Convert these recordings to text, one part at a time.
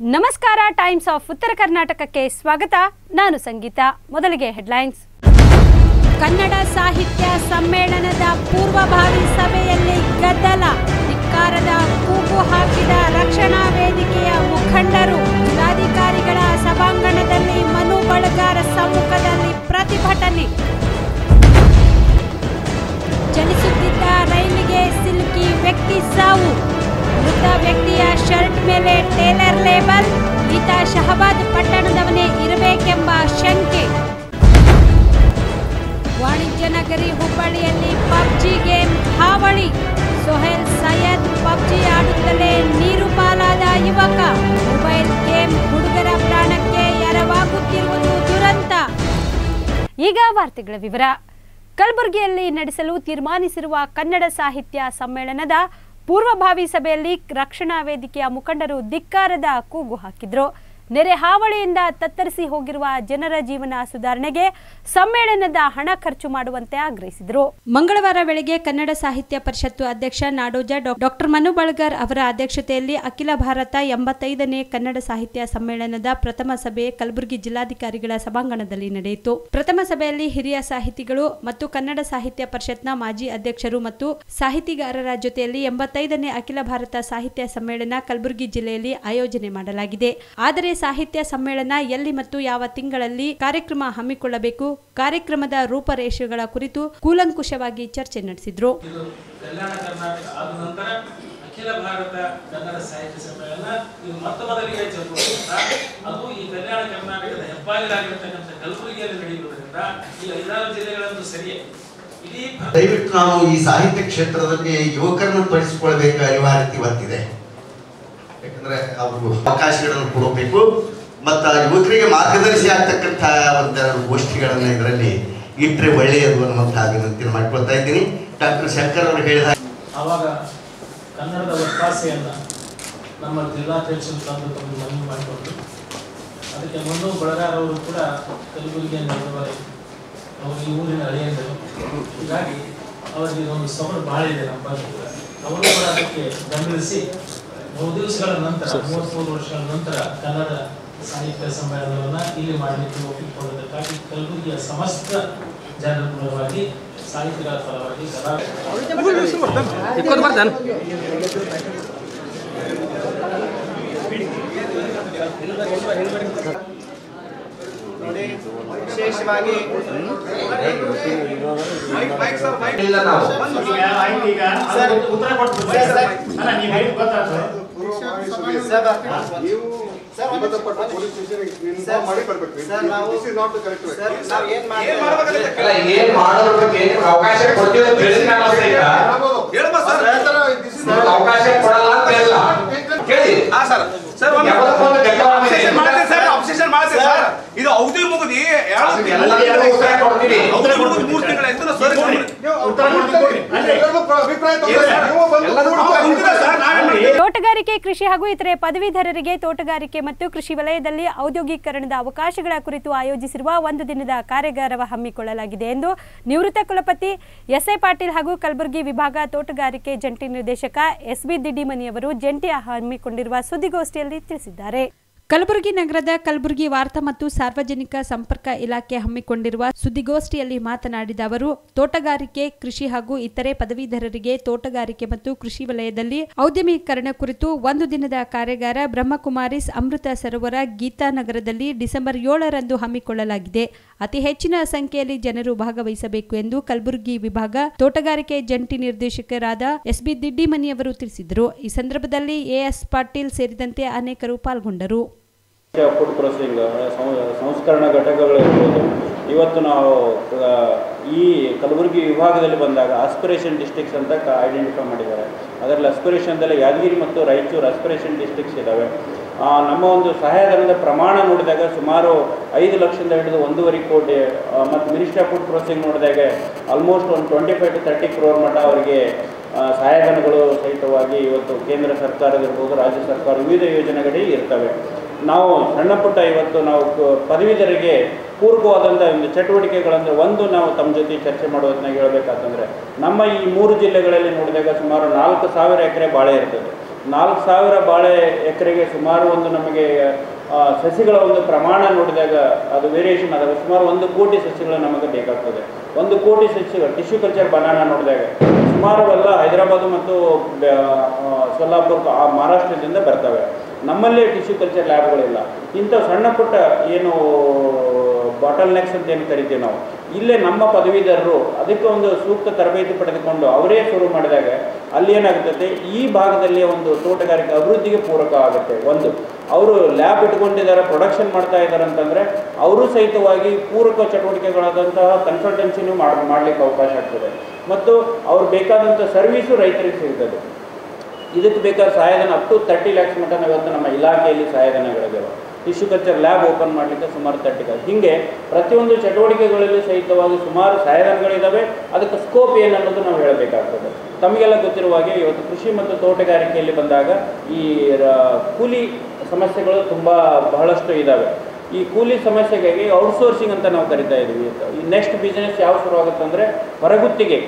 ನಮಸ್ಕಾರ times of ಉತ್ತರ ಕರ್ನಾಟಕಕ್ಕೆ ಸ್ವಾಗತ. ನಾನು ಸಂಗೀತ. ಮೊದಲಿಗೆ ಹೆಡ್ಲೈನ್ಸ್ ಕನ್ನಡ ಸಾಹಿತ್ಯ ಸಮ್ಮೇಳನದ ಪೂರ್ವಭಾವಿ ಸಭೆಯಲ್ಲಿ ಗದ್ದಲ. ಧಿಕ್ಕಾರದ ಕೂಗು ಹಾಕಿದ ರಕ್ಷಣಾ ವೇದಿಕೆಯ ಮುಖಂಡರು, ಜಿಲ್ಲಾಧಿಕಾರಿಗಳ ಸಭಾಂಗಣದಲ್ಲಿ ಮನು ಬಳಗಾರ ಸಮ್ಮುಖದಲ್ಲಿ ಪ್ರತಿಭಟನೆ. ಚಲಿಸುತ್ತಿದ್ದ ರೈಲಿಗೆ ಸಿಲುಕಿ ವ್ಯಕ್ತಿ ಸಾವು. ಮೃತ ವ್ಯಕ್ತಿಯ ಶರ್ಟ್ ಮೇಲೆ ಟೇಲರ್ ಲೇಬಲ್, ಈತ ಶಹಬಾದ್ ಪಟ್ಟಣದವನೇ ಇರಬೇಕೆಂಬ ಶಂಕೆ. ವಾಣಿಜ್ಯ ನಗರಿ ಹುಬ್ಬಳ್ಳಿಯಲ್ಲಿ ಪಬ್ಜಿ ಗೇಮ್ ಹಾವಳಿ. ಸೊಹೇಲ್ ಸೈಯದ್ ಪಬ್ಜಿ ಆಡುತ್ತಲೇ ನೀರು ಪಾಲಾದ ಯುವಕ. ಮೊಬೈಲ್ ಗೇಮ್ ಹುಡುಗರ ಪ್ರಾಣಕ್ಕೆ ಎರವಾಗುತ್ತಿರುವುದು ದುರಂತ. ಈಗ ವಾರ್ತೆಗಳ ವಿವರ. ಕಲಬುರಗಿಯಲ್ಲಿ ನಡೆಸಲು ತೀರ್ಮಾನಿಸಿರುವ ಕನ್ನಡ ಸಾಹಿತ್ಯ ಸಮ್ಮೇಳನದ ಪೂರ್ವಭಾವಿ ಸಭೆಯಲ್ಲಿ ರಕ್ಷಣಾ ವೇದಿಕೆಯ ಮುಖಂಡರು ಧಿಕ್ಕಾರದ ಕೂಗು ಹಾಕಿದ್ರು. ನೆರೆ ಹಾವಳಿಯಿಂದ ತತ್ತರಿಸಿ ಹೋಗಿರುವ ಜನರ ಜೀವನ ಸುಧಾರಣೆಗೆ ಸಮ್ಮೇಳನದ ಹಣ ಖರ್ಚು ಮಾಡುವಂತೆ ಆಗ್ರಹಿಸಿದರು. ಮಂಗಳವಾರ ಬೆಳಗ್ಗೆ ಕನ್ನಡ ಸಾಹಿತ್ಯ ಪರಿಷತ್ತು ಅಧ್ಯಕ್ಷ ನಾಡೋಜ ಡಾಕ್ಟರ್ ಮನು ಬಳಗರ್ ಅವರ ಅಧ್ಯಕ್ಷತೆಯಲ್ಲಿ ಅಖಿಲ ಭಾರತ ಎಂಬತ್ತೈದನೇ ಕನ್ನಡ ಸಾಹಿತ್ಯ ಸಮ್ಮೇಳನದ ಪ್ರಥಮ ಸಭೆ ಕಲಬುರಗಿ ಜಿಲ್ಲಾಧಿಕಾರಿಗಳ ಸಭಾಂಗಣದಲ್ಲಿ ನಡೆಯಿತು. ಪ್ರಥಮ ಸಭೆಯಲ್ಲಿ ಹಿರಿಯ ಸಾಹಿತಿಗಳು ಮತ್ತು ಕನ್ನಡ ಸಾಹಿತ್ಯ ಪರಿಷತ್ನ ಮಾಜಿ ಅಧ್ಯಕ್ಷರು ಮತ್ತು ಸಾಹಿತಿಗಾರರ ಜೊತೆಯಲ್ಲಿ ಎಂಬತ್ತೈದನೇ ಅಖಿಲ ಭಾರತ ಸಾಹಿತ್ಯ ಸಮ್ಮೇಳನ ಕಲಬುರಗಿ ಜಿಲ್ಲೆಯಲ್ಲಿ ಆಯೋಜನೆ ಮಾಡಲಾಗಿದೆ. ಆದರೆ ಸಾಹಿತ್ಯ ಸಮ್ಮೇಳನ ಎಲ್ಲಿ ಮತ್ತು ಯಾವ ತಿಂಗಳಲ್ಲಿ ಕಾರ್ಯಕ್ರಮ ಹಮ್ಮಿಕೊಳ್ಳಬೇಕು? ಕಾರ್ಯಕ್ರಮದ ರೂಪರೇಷೆಗಳ ಕುರಿತು ಕೂಲಂಕುಷವಾಗಿ ಚರ್ಚೆ ನಡೆಸಿದ್ರು. ಕಲ್ಯಾಣ ಕರ್ನಾಟಕ ಆದ ನಂತರ ಅಖಿಲ ಭಾರತ ಕನ್ನಡ ಸಾಹಿತ್ಯ ಸಮ್ಮೇಳನ ಇದು ಮೊತ್ತ ಮೊದಲಿಗೆ ಜರುಗುವುದರಿಂದ ಅದು ಈ ಕಲ್ಯಾಣ ಕರ್ನಾಟಕದ ಹೆಬ್ಬಾಗಿಲಾಗಿರ್ತಕ್ಕಂಥ ಕಲಬುರಗಿಯಲ್ಲಿ ನಡೆಯುವುದರಿಂದ ಈ ಐದಾರು ಜಿಲ್ಲೆಗಳಂತೂ ಸರಿಯೇ. ದಯವಿಟ್ಟು ನಾವು ಈ ಸಾಹಿತ್ಯ ಕ್ಷೇತ್ರದಲ್ಲಿ ಯುವಕರನ್ನು ತೊಡಗಿಸಿಕೊಳ್ಬೇಕು ಅನಿವಾರ್ಯತೆ ಇವತ್ತಿದೆ ಯಾಕಂದ್ರೆ ಅವರು ಅವಕಾಶಗಳನ್ನು ಕೊಡಬೇಕು. ಮತ್ತು ಯುವಕರಿಗೆ ಮಾರ್ಗದರ್ಶಿ ಆಗ್ತಕ್ಕಂಥ ಒಂದೆರಡು ಗೋಷ್ಠಿಗಳನ್ನ ಇದರಲ್ಲಿ ಇಟ್ಟರೆ ಒಳ್ಳೆಯದು ಅನ್ನುವಂಥ ವಿನಂತಿಯನ್ನು ಮಾಡ್ಕೊಳ್ತಾ ಇದ್ದೀನಿ. ಡಾಕ್ಟರ್ ಶಂಕರ್ ಅವರು ಹೇಳಿದ ಆವಾಗ ಕನ್ನಡದ ಒತ್ತಾಸೆಯನ್ನು ನಮ್ಮ ಜಿಲ್ಲಾಧ್ಯಕ್ಷರು ತಂದು ತಂದು ಮನವಿ ಮಾಡಿಕೊಂಡು ಅದಕ್ಕೆ ಮನು ಬಳಗಾರ್ ಅವರು ಕೂಡ ಕಲಬುರಗಿಯ ಇರುವರೆ ಅವರು ಈ ಊರಿನ ಅಳಿಯಂದರು. ಹೀಗಾಗಿ ಅವರಿಗೆ ಒಂದು ಸವಲು ಭಾಳ ಇದೆ ನಮ್ಮ ಅವರು ಕೂಡ ಅದಕ್ಕೆ ಮೂರು ದಿವಸಗಳ ನಂತರ ಮೂವತ್ಮೂರು ವರ್ಷಗಳ ನಂತರ ಕನ್ನಡ ಸಾಹಿತ್ಯ ಸಮ್ಮೇಳನವನ್ನು ಇಲ್ಲಿ ಮಾಡಲಿಕ್ಕೆ ಒಪ್ಪಿಕೊಳ್ಳುವುದಕ್ಕಾಗಿ ಕಲಬುರಗಿಯ ಸಮಸ್ತ ಜನರ ಪರವಾಗಿ ಸಾಹಿತ್ಯಗಳ ಪರವಾಗಿ ಕಲಾ ವಿಶೇಷವಾಗಿ ಸರ್ ಉತ್ತರ ಕೊಡ್ತೀವಿ. ಏನ್ ಮಾಡ್ತೀವಿ ಅಲ್ಲ ಏನ್ ಮಾಡೋದಕ್ಕೆ ಅವಕಾಶ ಕೊಟ್ಟಿರೋ ಅವಕಾಶ ಕೊಡಲ್ಲ ಅಂತ ಹೇಳಿ ಸರ್ ಸರ್ ಒಂದು ಯಾವತ್ತೊಂದು ಘಟನೆ ಅಬ್ಸೆಷನ್ ಮಾಡ್ತೀನಿ ಸರ್ ಅಬ್ಸೆಷನ್ ಮಾಡ್ತೀನಿ ಸರ್ ಇದು ಅವಧಿ ಮುಗಿದಿ ಮೂರು ತಿಂಗಳ ಸರ್ ತೋಟಗಾರಿಕೆ ಕೃಷಿ ಹಾಗೂ ಇತರೆ ಪದವೀಧರರಿಗೆ ತೋಟಗಾರಿಕೆ ಮತ್ತು ಕೃಷಿ ವಲಯದಲ್ಲಿ ಔದ್ಯೋಗೀಕರಣದ ಅವಕಾಶಗಳ ಕುರಿತು ಆಯೋಜಿಸಿರುವ ಒಂದು ದಿನದ ಕಾರ್ಯಾಗಾರ ಹಮ್ಮಿಕೊಳ್ಳಲಾಗಿದೆ ಎಂದು ನಿವೃತ್ತ ಕುಲಪತಿ ಎಸ್ ಎ ಪಾಟೀಲ್ ಹಾಗೂ ಕಲಬುರಗಿ ವಿಭಾಗ ತೋಟಗಾರಿಕೆ ಜಂಟಿ ನಿರ್ದೇಶಕ ಎಸ್ ಬಿ ದಿಡಿಮನಿಯವರು ಜಂಟಿ ಹಮ್ಮಿಕೊಂಡಿರುವ ಸುದ್ದಿಗೋಷ್ಠಿಯಲ್ಲಿ ತಿಳಿಸಿದ್ದಾರೆ. ಕಲಬುರಗಿ ನಗರದ ಕಲಬುರಗಿ ವಾರ್ತಾ ಮತ್ತು ಸಾರ್ವಜನಿಕ ಸಂಪರ್ಕ ಇಲಾಖೆ ಹಮ್ಮಿಕೊಂಡಿರುವ ಸುದ್ದಿಗೋಷ್ಠಿಯಲ್ಲಿ ಮಾತನಾಡಿದ ಅವರು, ತೋಟಗಾರಿಕೆ, ಕೃಷಿ ಹಾಗೂ ಇತರೆ ಪದವೀಧರರಿಗೆ ತೋಟಗಾರಿಕೆ ಮತ್ತು ಕೃಷಿ ವಲಯದಲ್ಲಿ ಔದ್ಯಮೀಕರಣ ಕುರಿತು ಒಂದು ದಿನದ ಕಾರ್ಯಾಗಾರ ಬ್ರಹ್ಮಕುಮಾರಿಸ್ ಅಮೃತ ಸರೋವರ ಗೀತಾನಗರದಲ್ಲಿ ಡಿಸೆಂಬರ್ ಏಳರಂದು ಹಮ್ಮಿಕೊಳ್ಳಲಾಗಿದೆ. ಅತಿ ಹೆಚ್ಚಿನ ಸಂಖ್ಯೆಯಲ್ಲಿ ಜನರು ಭಾಗವಹಿಸಬೇಕು ಎಂದು ಕಲಬುರಗಿ ವಿಭಾಗ ತೋಟಗಾರಿಕೆ ಜಂಟಿ ನಿರ್ದೇಶಕರಾದ ಎಸ್ ಬಿ ದಿಡ್ಡಿಮನಿಯವರು ತಿಳಿಸಿದರು. ಈ ಸಂದರ್ಭದಲ್ಲಿ ಎಎಸ್ ಪಾಟೀಲ್ ಸೇರಿದಂತೆ ಅನೇಕರು ಪಾಲ್ಗೊಂಡರು. ಫುಡ್ ಪ್ರೊಸೆಸಿಂಗ್ ಸಂಸ್ಕರಣಾ ಘಟಕಗಳಿರ್ಬೋದು ಇವತ್ತು ನಾವು ಈ ಕಲಬುರಗಿ ವಿಭಾಗದಲ್ಲಿ ಬಂದಾಗ ಆಸ್ಪಿರೇಷನ್ ಡಿಸ್ಟಿಕ್ಸ್ ಅಂತ ಐಡೆಂಟಿಫೈ ಮಾಡಿದ್ದಾರೆ. ಅದರಲ್ಲಿ ಆಸ್ಪಿರೇಷನ್ದಲ್ಲಿ ಯಾದಗಿರಿ ಮತ್ತು ರಾಯಚೂರು ಆಸ್ಪಿರೇಷನ್ ಡಿಸ್ಟಿಕ್ಸ್ ಇದ್ದಾವೆ ನಮ್ಮ ಒಂದು ಸಹಾಯಧನದ ಪ್ರಮಾಣ ನೋಡಿದಾಗ ಸುಮಾರು ಐದು ಲಕ್ಷದಿಂದ ಹಿಡಿದು ಒಂದೂವರೆ ಕೋಟಿ ಮತ್ತು ಮಿನಿಸ್ಟ್ರಿ ಆಫ್ ಫುಡ್ ಪ್ರೊಸೆಸಿಂಗ್ ನೋಡಿದಾಗ ಆಲ್ಮೋಸ್ಟ್ ಒಂದು twenty five to thirty crore ಮಟ್ಟ ಅವರಿಗೆ ಸಹಾಯಧನಗಳು ಸಹಿತವಾಗಿ ಇವತ್ತು ಕೇಂದ್ರ ಸರ್ಕಾರದಿರ್ಬೋದು ರಾಜ್ಯ ಸರ್ಕಾರ ವಿವಿಧ ಯೋಜನೆಗಳಿಗೆ ಇರ್ತವೆ. ನಾವು ಸಣ್ಣ ಪುಟ್ಟ ಇವತ್ತು ನಾವು ಪದವೀಧರಿಗೆ ಪೂರ್ವವಾದಂಥ ಒಂದು ಚಟುವಟಿಕೆಗಳಂದರೆ ಒಂದು ನಾವು ತಮ್ಮ ಜೊತೆ ಚರ್ಚೆ ಮಾಡೋದನ್ನ ಹೇಳ್ಬೇಕಂತಂದರೆ ನಮ್ಮ ಈ ಮೂರು ಜಿಲ್ಲೆಗಳಲ್ಲಿ ನೋಡಿದಾಗ ಸುಮಾರು ನಾಲ್ಕು ಸಾವಿರ ಎಕರೆ ಬಾಳೆ ಇರ್ತದೆ. ನಾಲ್ಕು ಸಾವಿರ ಬಾಳೆ ಎಕರೆಗೆ ಸುಮಾರು ಒಂದು ನಮಗೆ ಸಸಿಗಳ ಒಂದು ಪ್ರಮಾಣ ನೋಡಿದಾಗ ಅದು ವೇರಿಯೇಷನ್ ಆದಾಗ ಸುಮಾರು ಒಂದು ಕೋಟಿ ಸಸಿಗಳು ನಮಗೆ ಬೇಕಾಗ್ತದೆ. ಒಂದು ಕೋಟಿ ಸಸಿಗಳು ಟಿಶ್ಯೂ ಕಲ್ಚರ್ ಬನಾನ ನೋಡಿದಾಗ ಸುಮಾರು ಎಲ್ಲ ಹೈದರಾಬಾದ್ ಮತ್ತು ಸೊಲ್ಲಾಪುರ ಮಹಾರಾಷ್ಟ್ರದಿಂದ ಬರ್ತವೆ. ನಮ್ಮಲ್ಲಿ ಟಿಶ್ಯೂ ಕಲ್ಚರ್ ಲ್ಯಾಬ್ಗಳಿಲ್ಲ ಇಂಥ ಸಣ್ಣ ಪುಟ್ಟ ಏನು ಬಾಟಲ್ ನೆಕ್ಸ್ ಅಂತ ಏನು ಕರಿತೀವಿ ನಾವು, ಇಲ್ಲೇ ನಮ್ಮ ಪದವೀಧರರು ಅದಕ್ಕೆ ಒಂದು ಸೂಕ್ತ ತರಬೇತಿ ಪಡೆದುಕೊಂಡು ಅವರೇ ಶುರು ಮಾಡಿದಾಗ ಅಲ್ಲಿ ಏನಾಗುತ್ತದೆ ಈ ಭಾಗದಲ್ಲಿ ಒಂದು ತೋಟಗಾರಿಕೆ ಅಭಿವೃದ್ಧಿಗೆ ಪೂರಕ ಆಗುತ್ತೆ. ಒಂದು, ಅವರು ಲ್ಯಾಬ್ ಇಟ್ಕೊಂಡಿದ್ದಾರೆ ಪ್ರೊಡಕ್ಷನ್ ಮಾಡ್ತಾ ಇದ್ದಾರೆ ಅಂತಂದರೆ ಅವರು ಸಹಿತವಾಗಿ ಪೂರಕ ಚಟುವಟಿಕೆಗಳಾದಂತಹ ಕನ್ಸಲ್ಟೆನ್ಸಿನೂ ಮಾಡ್, ಮಾಡಲಿಕ್ಕೆ ಅವಕಾಶ ಆಗ್ತದೆ. ಮತ್ತು ಅವ್ರು ಬೇಕಾದಂಥ ಸರ್ವೀಸು ರೈತರಿಗೆ ಸಿಗ್ತದೆ. ಇದಕ್ಕೆ ಬೇಕಾದ ಸಹಾಯಧನ ಅಪ್ ಟು ತರ್ಟಿ ಲ್ಯಾಕ್ಸ್ ಮಟ್ಟ ಇವತ್ತು ನಮ್ಮ ಇಲಾಖೆಯಲ್ಲಿ ಸಹಾಯಧನಗಳಿದ್ದಾವೆ ಟಿಶ್ಯೂ ಕಲ್ಚರ್ ಲ್ಯಾಬ್ ಓಪನ್ ಮಾಡಲಿಕ್ಕೆ ಸುಮಾರು ತರ್ಟಿ ಹೀಗೆ ಪ್ರತಿಯೊಂದು ಚಟುವಟಿಕೆಗಳಲ್ಲಿ ಸಹಿತವಾಗಿ ಸುಮಾರು ಸಹಾಯಧನಗಳಿದ್ದಾವೆ ಅದಕ್ಕೆ ಸ್ಕೋಪ್ ಏನು ಅನ್ನೋದು ನಾವು ಹೇಳಬೇಕಾಗ್ತದೆ. ತಮಗೆಲ್ಲ ಗೊತ್ತಿರುವ ಹಾಗೆ ಇವತ್ತು ಕೃಷಿ ಮತ್ತು ತೋಟಗಾರಿಕೆಯಲ್ಲಿ ಬಂದಾಗ ಈ ಕೂಲಿ ಸಮಸ್ಯೆಗಳು ತುಂಬ ಬಹಳಷ್ಟು ಇದ್ದಾವೆ ಈ ಕೂಲಿ ಸಮಸ್ಯೆಗಾಗಿ ಔಟ್ಸೋರ್ಸಿಂಗ್ ಅಂತ ನಾವು ಕರಿತಾ ಇದ್ದೀವಿ ಈ ನೆಕ್ಸ್ಟ್ ಬಿಸ್ನೆಸ್ ಯಾವ ಶುರುವಾಗುತ್ತೆ ಅಂದರೆ ಹೊರಗುತ್ತಿಗೆ.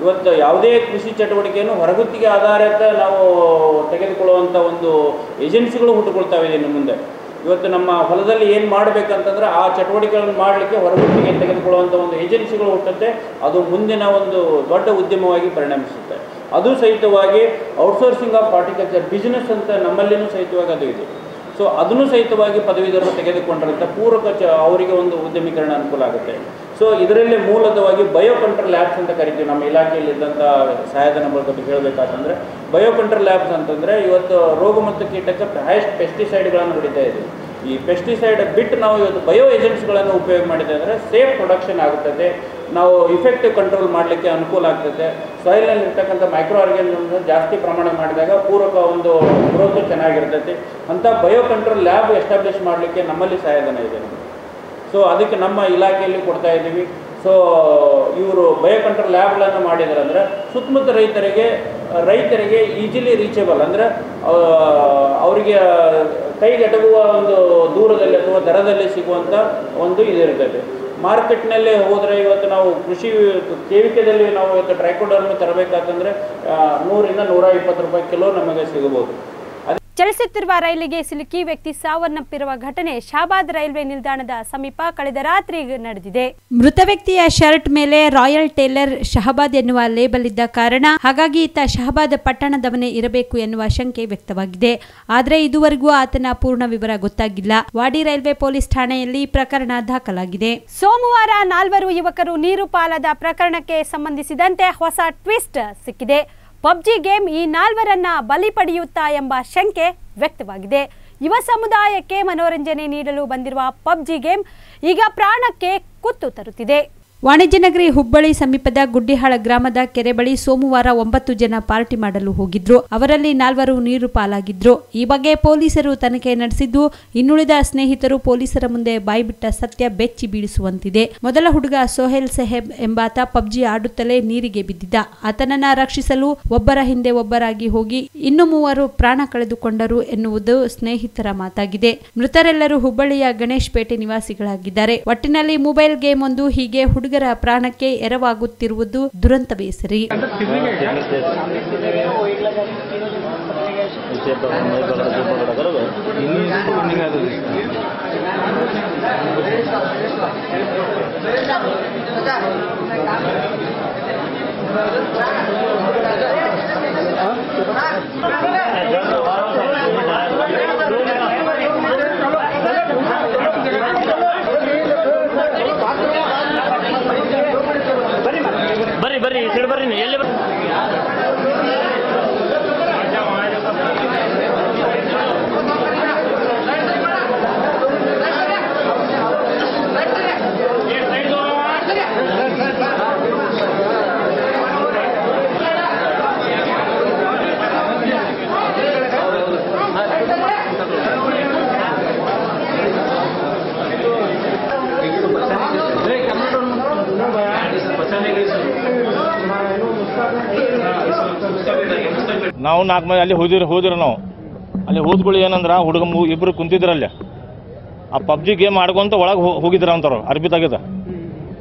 ಇವತ್ತು ಯಾವುದೇ ಕೃಷಿ ಚಟುವಟಿಕೆಯನ್ನು ಹೊರಗುತ್ತಿಗೆ ಆಧಾರಿತ ನಾವು ತೆಗೆದುಕೊಳ್ಳುವಂಥ ಒಂದು ಏಜೆನ್ಸಿಗಳು ಹುಟ್ಟುಕೊಳ್ತಾವೆ ಇನ್ನು ಮುಂದೆ. ಇವತ್ತು ನಮ್ಮ ಹೊಲದಲ್ಲಿ ಏನು ಮಾಡಬೇಕಂತಂದ್ರೆ ಆ ಚಟುವಟಿಕೆಗಳನ್ನು ಮಾಡಲಿಕ್ಕೆ ಹೊರಗುತ್ತಿಗೆ ತೆಗೆದುಕೊಳ್ಳುವಂಥ ಒಂದು ಏಜೆನ್ಸಿಗಳು ಹುಟ್ಟುತ್ತೆ. ಅದು ಮುಂದಿನ ಒಂದು ದೊಡ್ಡ ಉದ್ಯಮವಾಗಿ ಪರಿಣಮಿಸುತ್ತೆ. ಅದು ಸಹಿತವಾಗಿ ಔಟ್ಸೋರ್ಸಿಂಗ್ ಆಫ್ ಹಾರ್ಟಿಕಲ್ಚರ್ ಬಿಸ್ನೆಸ್ ಅಂತ ನಮ್ಮಲ್ಲಿನೂ ಸಹಿತವಾಗಿ ಅದು ಇದೆ. ಸೊ, ಅದನ್ನು ಸಹಿತವಾಗಿ ಪದವೀಧರರು ತೆಗೆದುಕೊಂಡಿರುತ್ತೆ. ಪೂರಕ ಚ ಅವರಿಗೆ ಒಂದು ಉದ್ಯಮೀಕರಣ ಅನುಕೂಲ ಆಗುತ್ತೆ. ಸೊ ಇದರಲ್ಲಿ ಮೂಲತವಾಗಿ ಬಯೋ ಕಂಟ್ರೋಲ್ ಲ್ಯಾಬ್ಸ್ ಅಂತ ಕರಿತೀವಿ. ನಮ್ಮ ಇಲಾಖೆಯಲ್ಲಿದ್ದಂಥ ಸಹಾಯಧನ ಬಗ್ಗೆ ಹೇಳಬೇಕಾತಂದ್ರೆ ಬಯೋ ಕಂಟ್ರೋಲ್ ಲ್ಯಾಬ್ಸ್ ಅಂತಂದರೆ ಇವತ್ತು ರೋಗ ಮತ್ತು ಕೀಟಕ್ಕೆ ಹೈಯೆಸ್ಟ್ ಪೆಸ್ಟಿಸೈಡ್ಗಳನ್ನು ಹೊಡಿತಾ ಇದ್ದೀವಿ. ಈ ಪೆಸ್ಟಿಸೈಡ್ ಬಿಟ್ಟು ನಾವು ಇವತ್ತು ಬಯೋ ಏಜೆಂಟ್ಸ್ಗಳನ್ನು ಉಪಯೋಗ ಮಾಡಿದೆ ಅಂದರೆ ಸೇಫ್ ಪ್ರೊಡಕ್ಷನ್ ಆಗುತ್ತದೆ. ನಾವು ಇಫೆಕ್ಟಿವ್ ಕಂಟ್ರೋಲ್ ಮಾಡಲಿಕ್ಕೆ ಅನುಕೂಲ ಆಗ್ತದೆ. ಸಾಯಿಲ್ನಲ್ಲಿ ಇರ್ತಕ್ಕಂಥ ಮೈಕ್ರೋ ಆರ್ಗ್ಯಾನಿಸಮ್ಸ್ ಜಾಸ್ತಿ ಪ್ರಮಾಣ ಮಾಡಿದಾಗ ಪೂರಕ ಒಂದು ಗ್ರೋತ್ ಚೆನ್ನಾಗಿರ್ತೈತಿ ಅಂತ ಬಯೋ ಕಂಟ್ರೋಲ್ ಲ್ಯಾಬ್ ಎಸ್ಟಾಬ್ಲಿಷ್ ಮಾಡಲಿಕ್ಕೆ ನಮ್ಮಲ್ಲಿ ಸಹಾಯಧನ ಇದೆ ಸೊ ಅದಕ್ಕೆ ನಮ್ಮ ಇಲಾಖೆಯಲ್ಲಿ ಕೊಡ್ತಾ ಇದ್ದೀವಿ. ಸೊ ಇವರು ಬಯೋಕಂಟ್ರೋಲ್ ಲ್ಯಾಬ್ಗಳನ್ನು ಮಾಡಿದ್ದಾರೆ ಅಂದರೆ ಸುತ್ತಮುತ್ತ ರೈತರಿಗೆ ರೈತರಿಗೆ ಈಸಿಲಿ ರೀಚೇಬಲ್ ಅಂದರೆ ಅವರಿಗೆ ಕೈಗೆಟಗುವ ಒಂದು ದೂರದಲ್ಲಿ ಅಥವಾ ದರದಲ್ಲಿ ಸಿಗುವಂಥ ಒಂದು ಇದಿರ್ತದೆ. ಮಾರ್ಕೆಟ್ನಲ್ಲೇ ಹೋದರೆ ಇವತ್ತು ನಾವು ಕೃಷಿ ಕೇವಿಕೆದಲ್ಲಿ ನಾವು ಇವತ್ತು ಟ್ರೈಕೋಡರ್ಮಿ ತರಬೇಕಾತಂದರೆ ನೂರಿಂದ ನೂರ ಇಪ್ಪತ್ತು ರೂಪಾಯಿ ಕಿಲೋ ನಮಗೆ ಸಿಗಬಹುದು. ಚಲಿಸುತ್ತಿರುವ ರೈಲಿಗೆ ಸಿಲುಕಿ ವ್ಯಕ್ತಿ ಸಾವನ್ನಪ್ಪಿರುವ ಘಟನೆ ಶಾಬಾದ್ ರೈಲ್ವೆ ನಿಲ್ದಾಣದ ಸಮೀಪ ಕಳೆದ ರಾತ್ರಿ ನಡೆದಿದೆ. ಮೃತ ವ್ಯಕ್ತಿಯ ಶರ್ಟ್ ಮೇಲೆ ರಾಯಲ್ ಟೇಲರ್ ಶಹಬಾದ್ ಎನ್ನುವ ಲೇಬಲ್ ಇದ್ದ ಕಾರಣ ಹಾಗಾಗಿ ಈತ ಶಹಬಾದ್ ಪಟ್ಟಣದವನೇ ಇರಬೇಕು ಎನ್ನುವ ಶಂಕೆ ವ್ಯಕ್ತವಾಗಿದೆ. ಆದರೆ ಇದುವರೆಗೂ ಆತನ ಪೂರ್ಣ ವಿವರ ಗೊತ್ತಾಗಿಲ್ಲ. ವಾಡಿ ರೈಲ್ವೆ ಪೊಲೀಸ್ ಠಾಣೆಯಲ್ಲಿ ಪ್ರಕರಣ ದಾಖಲಾಗಿದೆ. ಸೋಮವಾರ ನಾಲ್ವರು ಯುವಕರು ನೀರು ಪಾಲಾದ ಪ್ರಕರಣಕ್ಕೆ ಸಂಬಂಧಿಸಿದಂತೆ ಹೊಸ ಟ್ವಿಸ್ಟ್ ಸಿಕ್ಕಿದೆ. ಪಬ್ಜಿ ಗೇಮ್ ಈ ನಾಲ್ವರನ್ನ ಬಲಿ ಪಡೆಯುತ್ತಾ ಎಂಬ ಶಂಕೆ ವ್ಯಕ್ತವಾಗಿದೆ. ಯುವ ಸಮುದಾಯಕ್ಕೆ ಮನೋರಂಜನೆ ನೀಡಲು ಬಂದಿರುವ ಪಬ್ಜಿ ಗೇಮ್ ಈಗ ಪ್ರಾಣಕ್ಕೆ ಕುತ್ತು ತರುತ್ತಿದೆ. ವಾಣಿಜ್ಯ ನಗರಿ ಹುಬ್ಬಳ್ಳಿ ಸಮೀಪದ ಗುಡ್ಡಿಹಾಳ ಗ್ರಾಮದ ಕೆರೆ ಬಳಿ ಸೋಮವಾರ ಒಂಬತ್ತು ಜನ ಪಾರ್ಟಿ ಮಾಡಲು ಹೋಗಿದ್ರು. ಅವರಲ್ಲಿ ನಾಲ್ವರು ನೀರು ಪಾಲಾಗಿದ್ರು. ಈ ಬಗ್ಗೆ ಪೊಲೀಸರು ತನಿಖೆ ನಡೆಸಿದ್ದು, ಇನ್ನುಳಿದ ಸ್ನೇಹಿತರು ಪೊಲೀಸರ ಮುಂದೆ ಬಾಯ್ಬಿಟ್ಟ ಸತ್ಯ ಬೆಚ್ಚಿ ಬೀಳಿಸುವಂತಿದೆ. ಮೊದಲ ಹುಡುಗ ಸೊಹೇಲ್ ಸೆಹೆಬ್ ಎಂಬಾತ ಪಬ್ಜಿ ಆಡುತ್ತಲೇ ನೀರಿಗೆ ಬಿದ್ದಿದ್ದ. ಆತನನ್ನ ರಕ್ಷಿಸಲು ಒಬ್ಬರ ಹಿಂದೆ ಒಬ್ಬರಾಗಿ ಹೋಗಿ, ಇನ್ನು ಮೂವರು ಪ್ರಾಣ ಕಳೆದುಕೊಂಡರು ಎನ್ನುವುದು ಸ್ನೇಹಿತರ ಮಾತಾಗಿದೆ. ಮೃತರೆಲ್ಲರೂ ಹುಬ್ಬಳ್ಳಿಯ ಗಣೇಶ್ ಪೇಟೆ ನಿವಾಸಿಗಳಾಗಿದ್ದಾರೆ. ಒಟ್ಟಿನಲ್ಲಿ ಮೊಬೈಲ್ ಗೇಮ್ ಒಂದು ಹೀಗೆ ಹುಡುಗರ ಪ್ರಾಣಕ್ಕೆ ಎರವಾಗುತ್ತಿರುವುದು ದುರಂತವೇ ಸರಿ. ನಾವು ನಾಲ್ಕು ಮಂದಿ ಅಲ್ಲಿ ಹೋದಿರ ಹೋದಿರ ನಾವು. ಅಲ್ಲಿ ಹೋದ್ಗಳು ಏನಂದ್ರೆ ಹುಡುಗ ಇಬ್ಬರು ಕುಂತಿದ್ರು ಅಲ್ಲಿ. ಆ ಪಬ್ಜಿ ಗೇಮ್ ಆಡ್ಕೊಂತ ಒಳಗೆ ಹೋಗಿದ್ರ ಅಂತಾರ ಅರ್ಬಿ ತೆಗೆದು.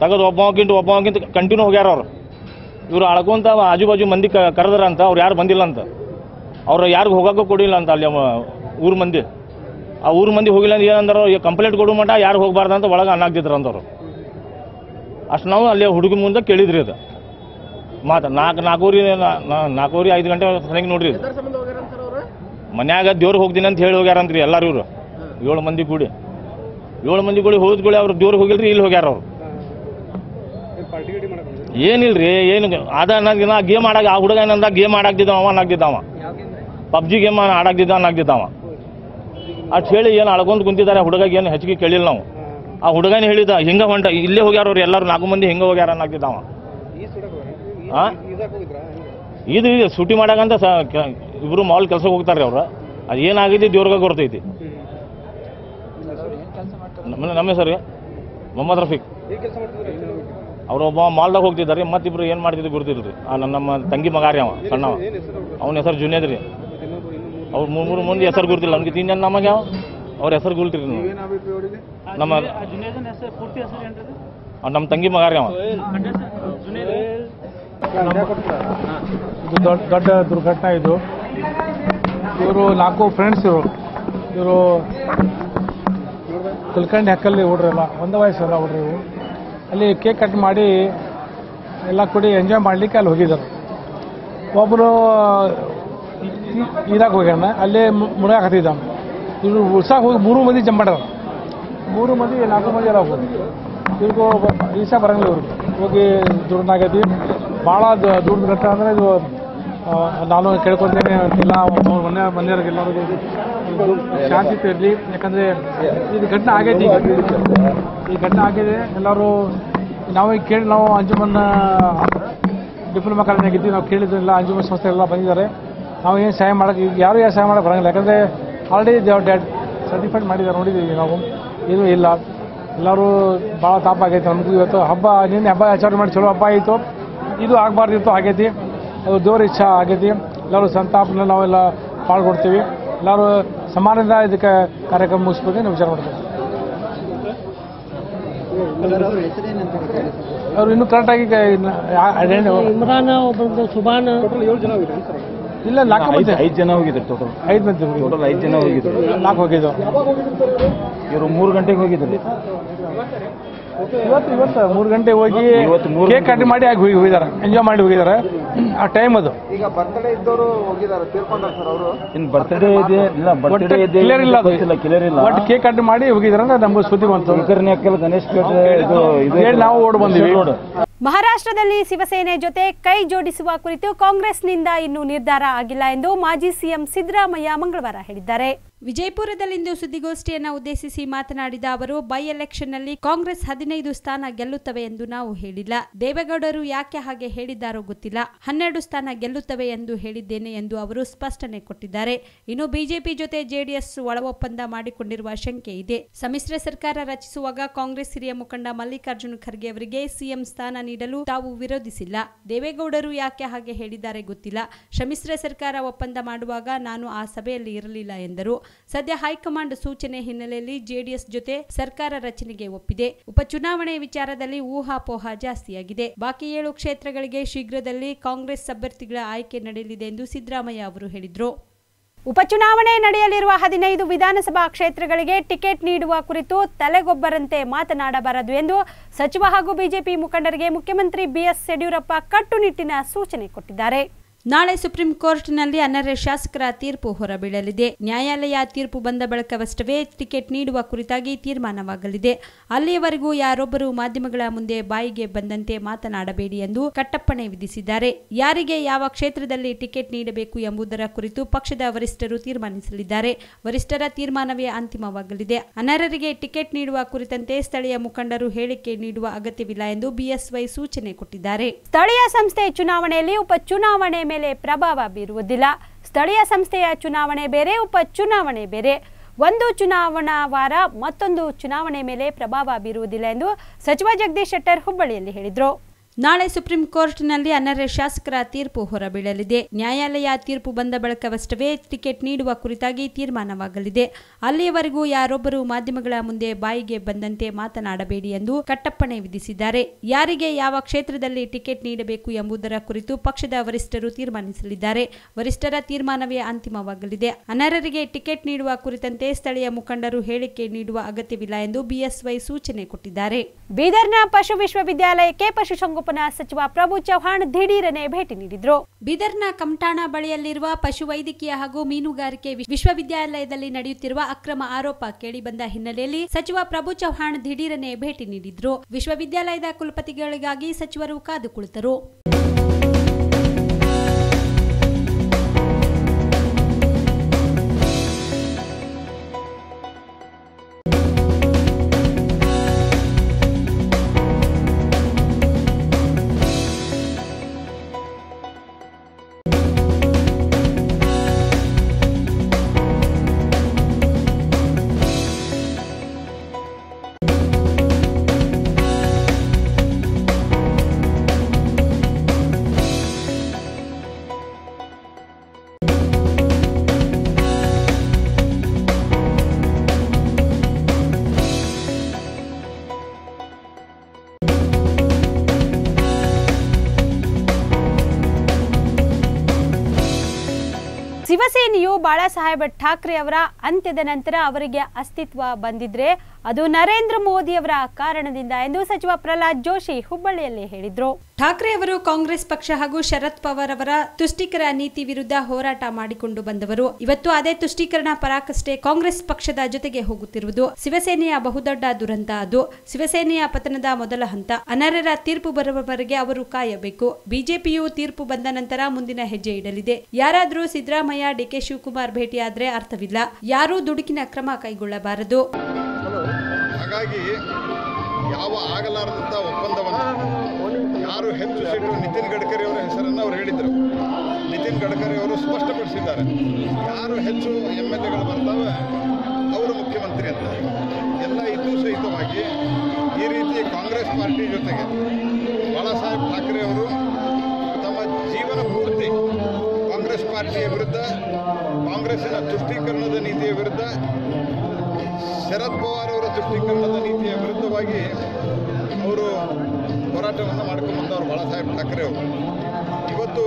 ತೆಗೆದು ಒಬ್ಬವಕ್ಕಿಂತ ಒಬ್ಬವಕ್ಕಿಂತ ಕಂಟಿನ್ಯೂ ಹೋಗ್ಯಾರ ಅವ್ರು. ಇವ್ರು ಆಡ್ಕೊಂತ ಆಜು ಬಾಜು ಮಂದಿ ಕರೆದ್ರ ಅಂತ, ಅವ್ರು ಯಾರು ಬಂದಿಲ್ಲ ಅಂತ. ಅವ್ರು ಯಾರಿಗೂ ಹೋಗೋಕ್ಕೂ ಕೊಡಿಲ್ಲ ಅಂತ ಅಲ್ಲಿ ಊರು ಮಂದಿ. ಆ ಊರು ಮಂದಿ ಹೋಗಿಲ್ಲ ಅಂದ್ರೆ ಏನಂದ್ರು ಕಂಪ್ಲೇಂಟ್ ಕೊಡು ಮಟ ಯಾರು ಹೋಗಬಾರ್ದಂತ ಒಳಗೆ ಅನ್ನಾಗ್ತಿದ್ರು ಅಂತವ್ರು. ಅಷ್ಟು ನಾವು ಅಲ್ಲಿ ಹುಡುಗ ಮುಂದೆ ಕೇಳಿದ್ರಿ ಅದು. ಮಾತು ನಾಲ್ಕು ನಾಲ್ಕೂರಿ ನಾಲ್ಕೂರಿ ಐದು ಗಂಟೆ ಸನಿಗೆ ನೋಡ್ರಿ. ಮನ್ಯಾಗ ದೇವ್ರಿಗೆ ಹೋಗ್ತೀನಿ ಅಂತ ಹೇಳಿ ಹೋಗ್ಯಾರಂತ್ರಿ ಎಲ್ಲಾರು ಇವರು. ಏಳು ಮಂದಿ ಕೂಡಿ. ಏಳು ಮಂದಿ ಕೂಡಿ ಹೋದ್ಗಳು ಅವ್ರು ದೇವ್ರಿಗೆ ಹೋಗಿಲ್ರಿ ಇಲ್ಲಿ ಹೋಗ್ಯಾರ ಅವ್ರು. ಏನಿಲ್ರಿ ಏನು ಅದ ನಾ ಗೇಮ್ ಆಡಾಗ ಆ ಹುಡುಗ ಏನಂದ ಗೇಮ್ ಆಡಾಕ್ತಿದ್ದಾವ ಅವ ಅನ್ನಾಗ್ತಿದ್ದಾವ ಪಬ್ಜಿ ಗೇಮ್ ಆಡಾಕ್ತಿದ್ದ ಅನ್ನಾಗ್ತಿದ್ದಾವ ಅಷ್ಟು ಹೇಳಿ ಏನು ಅಳ್ಕೊಂತ ಕುಂತಿದ್ದಾರೆ ಹುಡುಗ ಏನು ಹೆಚ್ಚಿಗೆ ಕೇಳಿಲ್ಲ ನಾವು. ಆ ಹುಡುಗನ ಹೇಳಿದ ಹಿಂಗೆ ಹೊಂಟ ಇಲ್ಲೇ ಹೋಗ್ಯಾರ ಅವ್ರು ಎಲ್ಲರೂ ನಾಲ್ಕು ಮಂದಿ ಹಿಂಗೆ ಹೋಗ್ಯಾರ ಅನ್ನಾಗ್ತಿದ್ದಾವ ಆ? ಇದು ಇದು ಸೂಟಿ ಮಾಡಾಗಂತ ಸ ಇಬ್ಬರು ಇಬ್ರು ಮಾಲ್ ಕೆಲ್ಸಕ್ಕೆ ಹೋಗ್ತಾರೆ ಅವ್ರು. ಅದು ಏನಾಗಿದೆ ದೇವ್ರಿಗೆ ಗೊತ್ತೈತಿ ನಮ್ಮ ನಮ್ಮ ಹೆಸರು ಮೊಹಮ್ಮದ್ ರಫೀಕ್. ಅವ್ರು ಒಬ್ಬ ಮಾಲ್ದಾಗ ಹೋಗ್ತಿದ್ದಾರೆ ಮತ್ತಿಬ್ರು ಏನು ಮಾಡ್ತಿದ್ರು ಗೊತ್ತಿಲ್ರಿ. ಆ ನನ್ನ ನಮ್ಮ ತಂಗಿ ಮಗಾರಿ ಅವ ಸಣ್ಣವ ಅವನ ಹೆಸರು ಜುನೇದ್ ರೀ. ಅವ್ರು ಮೂರು ಮೂರು ಮಂದಿ ಹೆಸರು ಗುರುತಿಲ್ಲ ಅವ್ನಿಗೆ ತಿನ್ನ ನಮಗೆ ಯಾವ? ಅವ್ರ ಹೆಸರು ಗುರುತಿರಿ ನೀವು ನಮ್ಮ ನಮ್ಮ ತಂಗಿ ಮಗ ಅವ. ಇದು ದೊಡ್ಡ ದೊಡ್ಡ ದುರ್ಘಟನೆ ಇದು. ಇವರು ನಾಲ್ಕು ಫ್ರೆಂಡ್ಸ್ ಇವರು. ಇವರು ತಿಳ್ಕಂಡು ಹೆಕ್ಕಲ್ಲಿ ಹುಡ್ರಲ್ಲ ಒಂದೇ ವಯಸ್ಸಲ್ಲ ಹುಡ್ರಿ ಇವು ಅಲ್ಲಿ ಕೇಕ್ ಕಟ್ ಮಾಡಿ ಎಲ್ಲ ಕೂಡಿ ಎಂಜಾಯ್ ಮಾಡಲಿಕ್ಕೆ ಅಲ್ಲಿ ಹೋಗಿದ್ದಾರೆ. ಒಬ್ಬರು ಇದಾಗ ಹೋಗ್ಯಾನ, ಅಲ್ಲೇ ಮುಣಾಕ್ ಹತ್ತಿದ್ದ ಇವರು ಉಳ್ಸಾಕ್ ಹೋಗಿ ಮೂರು ಮಂದಿ ಜಂಪ್ ಮಾಡ್ಯಾರ ಮೂರು ಮಂದಿ, ನಾಲ್ಕು ಮಂದಿ ಎಲ್ಲ ಹೋಗಿ ಇವ್ರಿಗೂ ಈಸಾ ಬರಂಗಿಲ್ಲ ಇವ್ರಿಗೆ ಹೋಗಿ ದುಡ್ಡನ್ನಾಗೈತಿ ಭಾಳ ದುಡ್ಡು ಗಟ್ಟ ಅಂದರೆ ಇದು ನಾನು ಕೇಳ್ಕೊತೇನೆ ಇಲ್ಲ ಅವ್ರು ಮನೆ ಮನೆಯವ್ರಿಗೆ ಎಲ್ಲರಿಗೂ ಇದು ಶಾಂತಿ ಇರಲಿ. ಯಾಕಂದರೆ ಇದು ಘಟನೆ ಆಗೈತಿ ಈ ಘಟನೆ ಆಗಿದೆ, ಎಲ್ಲರೂ ನಾವು ಈಗ ಕೇಳಿ, ನಾವು ಅಂಜುಮನ್ನ ಡಿಪ್ಲೊಮಾ ಕಾಲೇಜಿನಾಗಿದ್ವಿ ನಾವು ಕೇಳಿದ್ರೆಲ್ಲ ಅಂಜುಮನ್ ಸಂಸ್ಥೆ ಎಲ್ಲ ಬಂದಿದ್ದಾರೆ. ನಾವು ಏನು ಸಹಾಯ ಮಾಡೋಕ್ಕೆ ಈಗ ಯಾರು ಏನು ಸಹಾಯ ಮಾಡೋಕ್ಕೆ ಬರಂಗಿಲ್ಲ. ಯಾಕಂದರೆ ಆಲ್ರೆಡಿ ಡೆಡ್ ಸರ್ಟಿಫೈಡ್ ಮಾಡಿದ್ದಾರೆ ನೋಡಿದ್ದೀವಿ ನಾವು. ಏನೂ ಇಲ್ಲ. ಎಲ್ಲರೂ ಭಾಳ ತಾಪ ಆಗೈತೆ ನಮಗೂ ಇವತ್ತು. ಹಬ್ಬ ನಿನ್ನೆ ಹಬ್ಬ ಆಚರಣೆ ಮಾಡಿ ಚಲೋ ಹಬ್ಬ ಆಯಿತು. ಇದು ಆಗಬಾರ್ದಿತ್ತು ಆಗೈತಿ. ಅದು ದೇವ್ರ ಇಚ್ಛಾ ಆಗೈತಿ. ಎಲ್ಲರೂ ಸಂತಾಪನ ನಾವೆಲ್ಲ ಪಾಲ್ಗೊಡ್ತೀವಿ ಎಲ್ಲರೂ ಸಮಾನದಿಂದ ಇದಕ್ಕೆ ಕಾರ್ಯಕ್ರಮ ಮುಗಿಸ್ಬೋದು ನಾವು ವಿಚಾರ ಮಾಡ್ತೀವಿ. ಅವ್ರು ಇನ್ನೂ ಕರೆಕ್ಟಾಗಿ ಇಮ್ರಾನ್ ಒಬ್ಬ ಸುಬಾನ್ ಇಲ್ಲ ನಾಲ್ಕು ಮಂದಿ ಐದು ಜನ ಹೋಗಿದ್ರು ಟೋಟಲ್ ಐದು ಮಂದಿ ಟೋಟಲ್ ಐದು ಜನ ಹೋಗಿದ್ರು. ನಾಲ್ಕು ಹೋಗಿದ್ದು ಇವರು ಮೂರು ಗಂಟೆಗೆ ಹೋಗಿದ್ರು. ಇವತ್ತು ಇವತ್ತು ಮೂರು ಗಂಟೆ ಹೋಗಿ ಇವತ್ತು ಮೂರು ಕೇಕ್ ಕಟ್ ಮಾಡಿ ಆಗಿ ಹೋಗಿ ಹೋಗಿದ್ದಾರೆ ಎಂಜಾಯ್ ಮಾಡಿ ಹೋಗಿದ್ದಾರೆ ಆ ಟೈಮ್ ಅದು. ಈಗ ಬರ್ತಡೇ ಇದ್ದವರು ಹೋಗಿದ್ದಾರೆ ತೀರ್ಕೊಂಡ್ರೆ ಸರ್ ಅವರು. ಇನ್ನು ಬರ್ತ್ಡೇ ಇದೆ ಇಲ್ಲ ಬರ್ತ್ಡೇ ಇದೆ ಕ್ಲಿಯರ್ ಇಲ್ಲ ಅದು. ಗೊತ್ತಿಲ್ಲ ಕ್ಲಿಯರ್ ಇಲ್ಲ. ಬಟ್ ಕೇಕ್ ಕಟ್ ಮಾಡಿ ಹೋಗಿದ್ದಾರೆ ಅಂತ ನಮ್ಗೆ ಸುದ್ದಿ ಬಂತು. ಕುಲಕರ್ಣಿಯಕ್ಕಲ್ ಗಣೇಶ್ ಪೇಟೆ ಇದು ಇದು ಹೇಳಿ ನಾವು ಓಡ್ ಬಂದಿವಿ. ಮಹಾರಾಷ್ಟ್ರದಲ್ಲಿ ಶಿವಸೇನೆ ಜೊತೆ ಕೈ ಜೋಡಿಸುವ ಕುರಿತು ಕಾಂಗ್ರೆಸ್ನಿಂದ ಇನ್ನೂ ನಿರ್ಧಾರ ಆಗಿಲ್ಲ ಎಂದು ಮಾಜಿ ಸಿಎಂ ಸಿದ್ದರಾಮಯ್ಯ ಮಂಗಳವಾರ ಹೇಳಿದ್ದಾರೆ. ವಿಜಯಪುರದಲ್ಲಿಂದು ಸುದ್ದಿಗೋಷ್ಠಿಯನ್ನು ಉದ್ದೇಶಿಸಿ ಮಾತನಾಡಿದ ಅವರು, ಬೈ ಎಲೆಕ್ಷನ್ನಲ್ಲಿ ಕಾಂಗ್ರೆಸ್ ಹದಿನೈದು ಸ್ಥಾನ ಗೆಲ್ಲುತ್ತವೆ ಎಂದು ನಾವು ಹೇಳಿಲ್ಲ. ದೇವೇಗೌಡರು ಯಾಕೆ ಹಾಗೆ ಹೇಳಿದ್ದಾರೋ ಗೊತ್ತಿಲ್ಲ. ಹನ್ನೆರಡು ಸ್ಥಾನ ಗೆಲ್ಲುತ್ತವೆ ಎಂದು ಹೇಳಿದ್ದೇನೆ ಎಂದು ಅವರು ಸ್ಪಷ್ಟನೆ ಕೊಟ್ಟಿದ್ದಾರೆ. ಇನ್ನು ಬಿಜೆಪಿ ಜೊತೆ ಜೆಡಿಎಸ್ ಒಳ ಒಪ್ಪಂದ ಮಾಡಿಕೊಂಡಿರುವ ಶಂಕೆ ಇದೆ. ಸಮ್ಮಿಶ್ರ ಸರ್ಕಾರ ರಚಿಸುವಾಗ ಕಾಂಗ್ರೆಸ್ ಹಿರಿಯ ಮುಖಂಡ ಮಲ್ಲಿಕಾರ್ಜುನ ಖರ್ಗೆ ಅವರಿಗೆ ಸಿಎಂ ಸ್ಥಾನ ನೀಡಲು ತಾವು ವಿರೋಧಿಸಿಲ್ಲ. ದೇವೇಗೌಡರು ಯಾಕೆ ಹಾಗೆ ಹೇಳಿದ್ದಾರೆ ಗೊತ್ತಿಲ್ಲ. ಸಮ್ಮಿಶ್ರ ಸರ್ಕಾರ ಒಪ್ಪಂದ ಮಾಡುವಾಗ ನಾನು ಆ ಸಭೆಯಲ್ಲಿ ಇರಲಿಲ್ಲ ಎಂದರು. ಸದ್ಯ ಹೈಕಮಾಂಡ್ ಸೂಚನೆ ಹಿನ್ನೆಲೆಯಲ್ಲಿ ಜೆಡಿಎಸ್ ಜೊತೆ ಸರ್ಕಾರ ರಚನೆಗೆ ಒಪ್ಪಿದೆ. ಉಪಚುನಾವಣೆ ವಿಚಾರದಲ್ಲಿ ಊಹಾಪೋಹ ಜಾಸ್ತಿಯಾಗಿದೆ. ಬಾಕಿ ಏಳು ಕ್ಷೇತ್ರಗಳಿಗೆ ಶೀಘ್ರದಲ್ಲಿ ಕಾಂಗ್ರೆಸ್ ಅಭ್ಯರ್ಥಿಗಳ ಆಯ್ಕೆ ನಡೆಯಲಿದೆ ಎಂದು ಸಿದ್ದರಾಮಯ್ಯ ಅವರು ಹೇಳಿದರು. ಉಪಚುನಾವಣೆ ನಡೆಯಲಿರುವ ಹದಿನೈದು ವಿಧಾನಸಭಾ ಕ್ಷೇತ್ರಗಳಿಗೆ ಟಿಕೆಟ್ ನೀಡುವ ಕುರಿತು ತಲೆಗೊಬ್ಬರಂತೆ ಮಾತನಾಡಬಾರದು ಎಂದು ಸಚಿವ ಹಾಗೂ ಬಿಜೆಪಿ ಮುಖಂಡರಿಗೆ ಮುಖ್ಯಮಂತ್ರಿ ಬಿಎಸ್ ಯಡಿಯೂರಪ್ಪ ಕಟ್ಟುನಿಟ್ಟಿನ ಸೂಚನೆ ಕೊಟ್ಟಿದ್ದಾರೆ. ನಾಳೆ ಸುಪ್ರೀಂ ಕೋರ್ಟ್ನಲ್ಲಿ ಅನರ್ಹ ಶಾಸಕರ ತೀರ್ಪು ಹೊರಬೀಳಲಿದೆ. ನ್ಯಾಯಾಲಯ ತೀರ್ಪು ಬಂದ ಬಳಿಕವಷ್ಟವೇ ಟಿಕೆಟ್ ನೀಡುವ ಕುರಿತಾಗಿ ತೀರ್ಮಾನವಾಗಲಿದೆ. ಅಲ್ಲಿಯವರೆಗೂ ಯಾರೊಬ್ಬರು ಮಾಧ್ಯಮಗಳ ಮುಂದೆ ಬಾಯಿಗೆ ಬಂದಂತೆ ಮಾತನಾಡಬೇಡಿ ಎಂದು ಕಟ್ಟಪ್ಪಣೆ ವಿಧಿಸಿದ್ದಾರೆ. ಯಾರಿಗೆ ಯಾವ ಕ್ಷೇತ್ರದಲ್ಲಿ ಟಿಕೆಟ್ ನೀಡಬೇಕು ಎಂಬುದರ ಕುರಿತು ಪಕ್ಷದ ವರಿಷ್ಠರು ತೀರ್ಮಾನಿಸಲಿದ್ದಾರೆ. ವರಿಷ್ಠರ ತೀರ್ಮಾನವೇ ಅಂತಿಮವಾಗಲಿದೆ. ಅನರ್ಹರಿಗೆ ಟಿಕೆಟ್ ನೀಡುವ ಕುರಿತಂತೆ ಸ್ಥಳೀಯ ಮುಖಂಡರು ಹೇಳಿಕೆ ನೀಡುವ ಅಗತ್ಯವಿಲ್ಲ ಎಂದು ಬಿಎಸ್ವೈ ಸೂಚನೆ ಕೊಟ್ಟಿದ್ದಾರೆ. ಸ್ಥಳೀಯ ಸಂಸ್ಥೆ ಚುನಾವಣೆಯಲ್ಲಿ ಉಪಚುನಾವಣೆ ಮೇಲೆ ಪ್ರಭಾವ ಬೀರುವುದಿಲ್ಲ. ಸ್ಥಳೀಯ ಸಂಸ್ಥೆಯ ಚುನಾವಣೆ ಬೇರೆ ಉಪಚುನಾವಣೆ ಬೇರೆ. ಒಂದು ಚುನಾವಣಾ ವಾರ, ಮತ್ತೊಂದು ಚುನಾವಣೆ ಮೇಲೆ ಪ್ರಭಾವ ಬೀರುವುದಿಲ್ಲ ಎಂದು ಸಚಿವ ಜಗದೀಶ್ ಶೆಟ್ಟರ್ ಹುಬ್ಬಳ್ಳಿಯಲ್ಲಿ ಹೇಳಿದರು. ನಾಳೆ ಸುಪ್ರೀಂ ಕೋರ್ಟ್ನಲ್ಲಿ ಅನರ್ಹ ಶಾಸಕರ ತೀರ್ಪು ಹೊರಬೀಳಲಿದೆ. ನ್ಯಾಯಾಲಯ ತೀರ್ಪು ಬಂದ ಬಳಿಕವಷ್ಟವೇ ಟಿಕೆಟ್ ನೀಡುವ ಕುರಿತಾಗಿ ತೀರ್ಮಾನವಾಗಲಿದೆ. ಅಲ್ಲಿಯವರೆಗೂ ಯಾರೊಬ್ಬರು ಮಾಧ್ಯಮಗಳ ಮುಂದೆ ಬಾಯಿಗೆ ಬಂದಂತೆ ಮಾತನಾಡಬೇಡಿ ಎಂದು ಕಟ್ಟಪ್ಪಣೆ ವಿಧಿಸಿದ್ದಾರೆ. ಯಾರಿಗೆ ಯಾವ ಕ್ಷೇತ್ರದಲ್ಲಿ ಟಿಕೆಟ್ ನೀಡಬೇಕು ಎಂಬುದರ ಕುರಿತು ಪಕ್ಷದ ವರಿಷ್ಠರು ತೀರ್ಮಾನಿಸಲಿದ್ದಾರೆ. ವರಿಷ್ಠರ ತೀರ್ಮಾನವೇ ಅಂತಿಮವಾಗಲಿದೆ. ಅನರ್ಹರಿಗೆ ಟಿಕೆಟ್ ನೀಡುವ ಕುರಿತಂತೆ ಸ್ಥಳೀಯ ಮುಖಂಡರು ಹೇಳಿಕೆ ನೀಡುವ ಅಗತ್ಯವಿಲ್ಲ ಎಂದು ಬಿಎಸ್ವೈ ಸೂಚನೆ ಕೊಟ್ಟಿದ್ದಾರೆ. ಬೀದರ್ನ ಪಶು ವಿಶ್ವವಿದ್ಯಾಲಯಕ್ಕೆ ಪಶುಸಂಗೋಪನಾ ಸಚಿವ ಪ್ರಭು ಚೌಹಾಣ್ ದಿಢೀರನೆ ಭೇಟಿ ನೀಡಿದ್ರು. ಬಿದರ್ನ ಕಮಟಾಣ ಬಳಿಯಲ್ಲಿರುವ ಪಶುವೈದ್ಯಕೀಯ ಹಾಗೂ ಮೀನುಗಾರಿಕೆ ವಿಶ್- ವಿಶ್ವವಿದ್ಯಾಲಯದಲ್ಲಿ ನಡೆಯುತ್ತಿರುವ ಅಕ್ರಮ ಆರೋಪ ಕೇಳಿಬಂದ ಹಿನ್ನೆಲೆಯಲ್ಲಿ ಸಚಿವ ಪ್ರಭು ಚೌಹಾಣ್ ದಿಢೀರನೆ ಭೇಟಿ ನೀಡಿದ್ರು. ವಿಶ್ವವಿದ್ಯಾಲಯದ ಕುಲಪತಿಗಳಿಗಾಗಿ ಸಚಿವರು ಕಾದು ಕುಳಿತರು. ಶಿವಸೇನೆಯು ಬಾಳಾಸಾಹೇಬ್ ಠಾಕ್ರೆ ಅವರ ಅಂತ್ಯದ ನಂತರ ಅವರಿಗೆ ಅಸ್ತಿತ್ವ ಬಂದಿದ್ರೆ ಅದು ನರೇಂದ್ರ ಮೋದಿ ಅವರ ಕಾರಣದಿಂದ ಎಂದು ಸಚಿವ ಪ್ರಹ್ಲಾದ್ ಜೋಶಿ ಹುಬ್ಬಳ್ಳಿಯಲ್ಲಿ ಹೇಳಿದ್ರು. ಠಾಕ್ರೆ ಅವರು ಕಾಂಗ್ರೆಸ್ ಪಕ್ಷ ಹಾಗೂ ಶರದ್ ಪವಾರ್ ಅವರ ತುಷ್ಟೀಕರ ನೀತಿ ವಿರುದ್ಧ ಹೋರಾಟ ಮಾಡಿಕೊಂಡು ಬಂದವರು. ಇವತ್ತು ಅದೇ ತುಷ್ಟೀಕರಣ ಪರಾಕಷ್ಟೇ ಕಾಂಗ್ರೆಸ್ ಪಕ್ಷದ ಜೊತೆಗೆ ಹೋಗುತ್ತಿರುವುದು. ಶಿವಸೇನೆಯ ಬಹುದೊಡ್ಡ ದುರಂತ ಅದು. ಶಿವಸೇನೆಯ ಪತನದ ಮೊದಲ ಹಂತ. ಅನರ್ಹರ ತೀರ್ಪು ಬರುವವರೆಗೆ ಅವರು ಕಾಯಬೇಕು. ಬಿಜೆಪಿಯು ತೀರ್ಪು ಬಂದ ನಂತರ ಮುಂದಿನ ಹೆಜ್ಜೆ ಇಡಲಿದೆ. ಯಾರಾದರೂ ಸಿದ್ದರಾಮಯ್ಯ ಡಿಕೆ ಶಿವಕುಮಾರ್ ಭೇಟಿಯಾದ್ರೆ ಅರ್ಥವಿಲ್ಲ. ಯಾರೂ ದುಡುಕಿನ ಕ್ರಮ ಕೈಗೊಳ್ಳಬಾರದು. ಹಾಗಾಗಿ ಯಾವ ಆಗಲಾರದಂತ ಒಪ್ಪಂದವನ್ನು ಯಾರು ಹೆಚ್ಚು ಸೀಟು ನಿತಿನ್ ಗಡ್ಕರಿ ಅವರ ಹೆಸರನ್ನು ಅವರು ಹೇಳಿದರು. ನಿತಿನ್ ಗಡ್ಕರಿ ಅವರು ಸ್ಪಷ್ಟಪಡಿಸಿದ್ದಾರೆ. ಯಾರು ಹೆಚ್ಚು ಎಂ ಎಲ್ ಎಗಳು ಬರ್ತಾವೆ, ಅವರು ಮುಖ್ಯಮಂತ್ರಿ ಅಂತ. ಎಲ್ಲ ಇದ್ದು ಸಹಿತವಾಗಿ ಈ ರೀತಿ ಕಾಂಗ್ರೆಸ್ ಪಾರ್ಟಿ ಜೊತೆಗೆ ಬಾಳಾಸಾಹೇಬ್ ಠಾಕ್ರೆ ಅವರು ತಮ್ಮ ಜೀವನ ಪೂರ್ತಿ ಕಾಂಗ್ರೆಸ್ ಪಾರ್ಟಿಯ ವಿರುದ್ಧ, ಕಾಂಗ್ರೆಸ್ಸಿನ ತುಷ್ಟೀಕರಣದ ನೀತಿಯ ವಿರುದ್ಧ, ಶರದ್ ಪವಾರ್ ಅವರ ತುಷ್ಟೀಕರಣದ ನೀತಿಯ ವಿರುದ್ಧವಾಗಿ ಅವರು ಹೋರಾಟವನ್ನು ಮಾಡ್ಕೊಂಡ್ಬಂದವರು ಬಾಳಾಸಾಹೇಬ್ ಠಾಕ್ರೆ ಅವರು. ಇವತ್ತು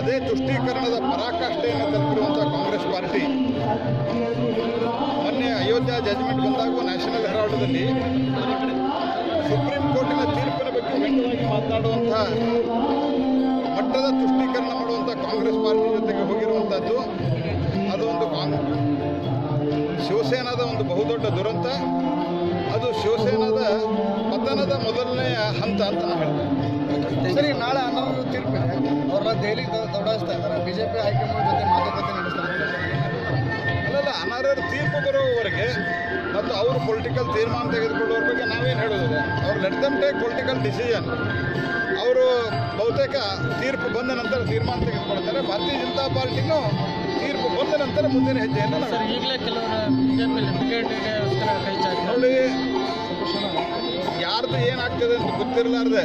ಅದೇ ತುಷ್ಟೀಕರಣದ ಪರಾಕಾಷ್ಠೆಯನ್ನು ತಲುಪಿರುವಂಥ ಕಾಂಗ್ರೆಸ್ ಪಾರ್ಟಿ, ಮೊನ್ನೆ ಅಯೋಧ್ಯೆ ಜಜ್ಮೆಂಟ್ ಬಂದಾಗ ನ್ಯಾಷನಲ್ ಹೆರಾಲ್ಡ್ದಲ್ಲಿ ಸುಪ್ರೀಂ ಕೋರ್ಟಿನ ತೀರ್ಪಿನ ಬಗ್ಗೆ ವ್ಯಕ್ತವಾಗಿ ಮಾತನಾಡುವಂಥ ಮಟ್ಟದ ತುಷ್ಟೀಕರಣ ಮಾಡುವಂಥ ಕಾಂಗ್ರೆಸ್ ಪಾರ್ಟಿ ಜೊತೆಗೆ ಹೋಗಿರುವಂಥದ್ದು ಅದು ಒಂದು ಕಾಂಗ್ ಶಿವಸೇನಾದ ಒಂದು ಬಹುದೊಡ್ಡ ದುರಂತ. ಅದು ಶಿವಸೇನಾದ ಪತನದ ಮೊದಲನೇ ಹಂತ ಅಂತ ನಾವು ಹೇಳ್ತೇವೆ ಸರಿ ನಾಳೆ ಅನ್ನೋದು ತೀರ್ಪು ಅವ್ರನ್ನ ದೆಹಲಿಗೆ ದೌಡಾಯಿಸ್ತಾ ಇದ್ದಾರೆ. ಬಿಜೆಪಿ ಹೈಕಮಾಂಡ್ ಜೊತೆ ಮಾತುಕತೆ ನಡೆಸ್ತಾರೆ ಅಲ್ಲ ಅನರ್ಹರ ತೀರ್ಪು ಬರುವವರೆಗೆ ಮತ್ತು ಅವರು ಪೊಲಿಟಿಕಲ್ ತೀರ್ಮಾನ ತೆಗೆದುಕೊಳ್ಳುವ ಬಗ್ಗೆ ನಾವೇನು ಹೇಳೋದಿಲ್ಲ. ಅವ್ರು let them take political decision ಅವರು ಬಹುತೇಕ ತೀರ್ಪು ಬಂದ ನಂತರ ತೀರ್ಮಾನ ತೆಗೆದುಕೊಳ್ತಾರೆ ಭಾರತೀಯ ಜನತಾ ಪಾರ್ಟಿನೂ ತೀರ್ಪು ಬಂದ ನಂತರ ಮುಂದಿನ ಹೆಜ್ಜೆಯನ್ನು ನಾವು ಈಗಲೇ ಕೆಲವರು ಏನಾಗ್ತದೆ ಅಂತ ಗೊತ್ತಿರಲಾರ್ದೆ.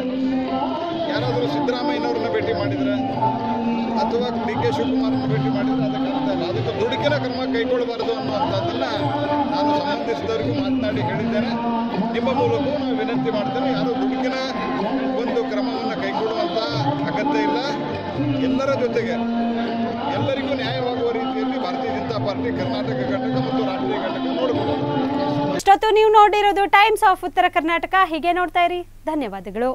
ಯಾರಾದರೂ ಸಿದ್ದರಾಮಯ್ಯನವ್ರನ್ನ ಭೇಟಿ ಮಾಡಿದ್ರೆ, ಅಥವಾ ಡಿ ಕೆ ಶಿವಕುಮಾರ್ನ ಭೇಟಿ ಮಾಡಿದ್ರೆ ಅದಕ್ಕೆ ಅರ್ಥ ಇಲ್ಲ. ಅದಕ್ಕೆ ದುಡುಕಿನ ಕ್ರಮ ಕೈಗೊಳ್ಳಬಾರದು ಅನ್ನುವಂಥದ್ದನ್ನು ನಾನು ಸಂಬಂಧಿಸಿದವರಿಗೂ ಮಾತನಾಡಿ ಹೇಳಿದ್ದೇನೆ. ನಿಮ್ಮ ಮೂಲಕವೂ ನಾವು ವಿನಂತಿ ಮಾಡ್ತೇನೆ, ಯಾರು ದುಡುಕಿನ ಒಂದು ಕ್ರಮವನ್ನು ಕೈಗೊಳ್ಳುವಂಥ ಅಗತ್ಯ ಇಲ್ಲ. ಎಲ್ಲರ ಜೊತೆಗೆ ಎಲ್ಲರಿಗೂ ನ್ಯಾಯವಾಗುವ ರೀತಿಯಲ್ಲಿ ಭಾರತೀಯ ಜನತಾ ಪಾರ್ಟಿ, ಕರ್ನಾಟಕ ಘಟಕ ಮತ್ತು ರಾಷ್ಟ್ರೀಯ ಘಟಕ ನೋಡಿಕೊಳ್ಳುತ್ತೆ ಇಷ್ಟೊತ್ತು ನೀವು ನೋಡಿರೋದು ಟೈಮ್ಸ್ ಆಫ್ ಉತ್ತರ ಕರ್ನಾಟಕ ಹೀಗೆ ನೋಡ್ತಾ ಇರಿ. ಧನ್ಯವಾದಗಳು.